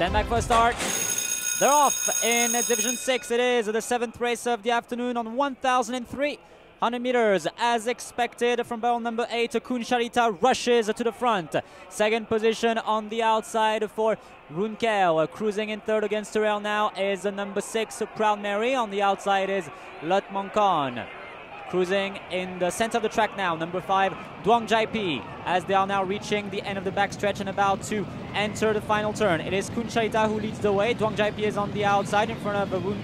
Stand back for a start. They're off in Division 6. It is the seventh race of the afternoon on 1,003. 100 meters as expected from barrel number 8 Kun Sharita rushes to the front second position on the outside for Roongkeaw cruising in third against Terrell now is number 6 Proud Mary on the outside is Lut Monkon cruising in the center of the track now. Number five, Duong Jaipi, as they are now reaching the end of the backstretch and about to enter the final turn. It is Kun Sharita who leads the way. Duong Jaipi is on the outside in front of Woon.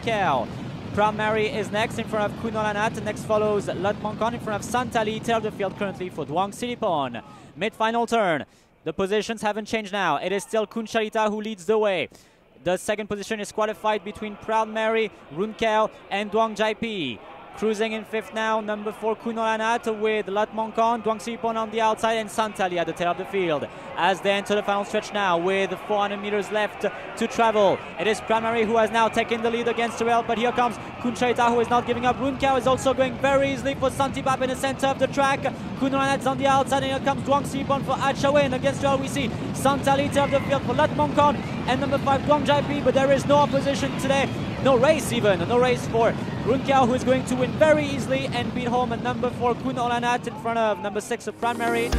Proud Mary is next in front of Kunolanat. Next follows Lut Monkon in front of Santali. Tail of the field currently for Duong Siripon. Mid-final turn. The positions haven't changed now. It is still Kun Sharita who leads the way. The second position is qualified between Proud Mary, Roongkeaw, and Duong Jaipi. Cruising in fifth now, number four Kunolanat with Lat Monkon, Duang Sipon on the outside and Santali at the tail of the field. As they enter the final stretch now with 400 meters left to travel. It is Proud Mary who has now taken the lead against Terrell, but here comes Kunchaita who is not giving up. Roongkeaw is also going very easily for Santibab in the center of the track. Kunolanat on the outside and here comes Duang Sipon for Achawen against Terrell. We see Santali tail of the field for Lat Monkon and number five Duang Jaipi, but there is no opposition today. No race even, no race for Roongkeaw who is going to win very easily and beat home a number 4 Kun Olanat in front of number 6 of Proud Mary.